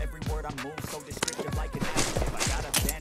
Every word I move so descriptive like an adjective. I got a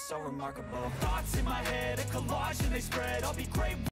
so remarkable. Thoughts in my head, a collage and they spread. I'll be great.